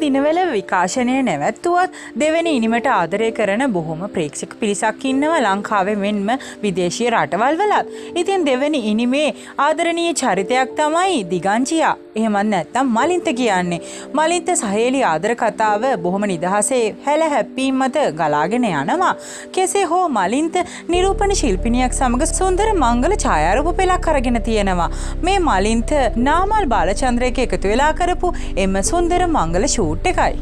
මේ දිනවල විකාශනය නැවැත්තුවත් දෙවැනි ඉනිමට ආදරය කරන බොහොම ප්‍රේක්ෂක පිරිසක් ඉන්නව ලංකාවේ මෙන්ම විදේශීය රටවල් වලත්. ඉතින් දෙවැනි ඉනිමේ ආදරණීය චරිතයක් තමයි දිගංචියා. එහෙමත් නැත්තම් මලින්ත කියන්නේ. මලින්ත සහේලි ආදර කතාව බොහොම නිදහසේ හැල හැප්පීම් මත ගලාගෙන යනවා. කෙසේ හෝ මලින්ත නිරූපණ ශිල්පිනියක් සමඟ සුන්දර මංගල ඡායාරූප පෙළක් අරගෙන තියෙනවා. මේ මලින්ත නාමල් බාලචන්ද්‍රයක එකතු වෙලා කරපු එම සුන්දර මංගල ෂූට් টেকায়।